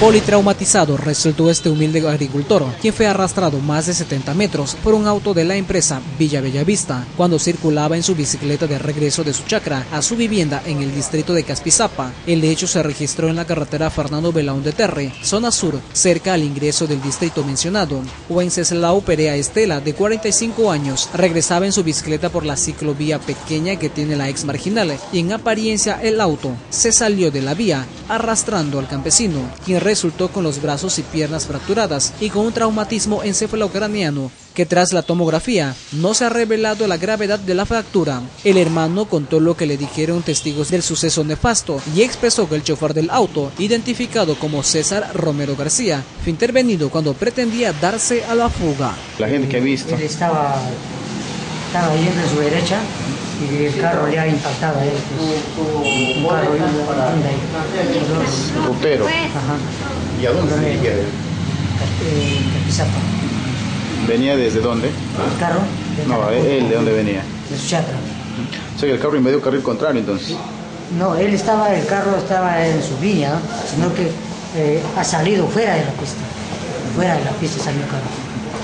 Politraumatizado resultó este humilde agricultor, quien fue arrastrado más de 70 metros por un auto de la empresa Villa Bellavista cuando circulaba en su bicicleta de regreso de su chacra a su vivienda en el distrito de Caspizapa. El hecho se registró en la carretera Fernando Belaún de Terre, zona sur, cerca al ingreso del distrito mencionado. Wenceslao Perea Estela, de 45 años, regresaba en su bicicleta por la ciclovía pequeña que tiene la ex marginal y en apariencia el auto se salió de la vía arrastrando al campesino, quien resultó con los brazos y piernas fracturadas y con un traumatismo encefalocraniano que tras la tomografía no se ha revelado la gravedad de la fractura. El hermano contó lo que le dijeron testigos del suceso nefasto y expresó que el chofer del auto, identificado como César Romero García, fue intervenido cuando pretendía darse a la fuga. La gente que ha visto. Él estaba, estaba yendo en su derecha y el carro le ha impactado a él. pues, un carro. Rupero. ¿Y a dónde se dirigía? Eh, Capizapa. ¿Venía desde dónde? El carro. de No, él de dónde venía. De su chacra. O sea que el carro invadió carril contrario entonces. No, él estaba, el carro estaba en su vía, sino que eh, ha salido fuera de la pista. Fuera de la pista salió el carro.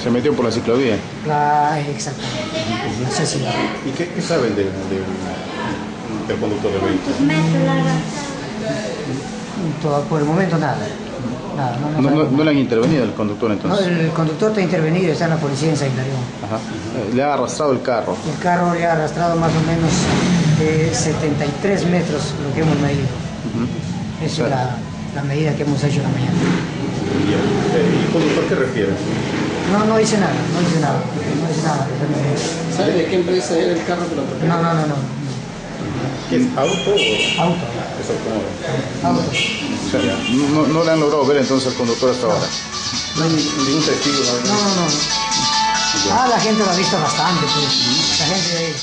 Se metió por la ciclovía. La, exactamente. No sé si ¿Y qué, qué saben del, del, del conductor del vehículo? todo- por el momento nada. Nada, no, no No, no- no le han intervenido el conductor No, entonces. el conductor está intervenido, está en la policía en San. Ajá. Eh, Le ha arrastrado el carro. El carro le ha arrastrado más o menos eh, 73 metros lo que hemos medido. Esa es la, la medida que hemos hecho en la mañana. Ya. Eh, ¿Y el conductor qué refiere? No, no hice nada, no hice nada, no hice nada. ¿Sabe de qué empresa era el carro que lo atropelló? No, no, no, no. ¿Qué es auto o Auto, es automóvil? auto. O sea, no, no- no le han logrado ver entonces al conductor hasta ahora. No hay ningún testigo. No, no, no. Ah, la gente lo ha visto bastante, pues. La gente de ahí.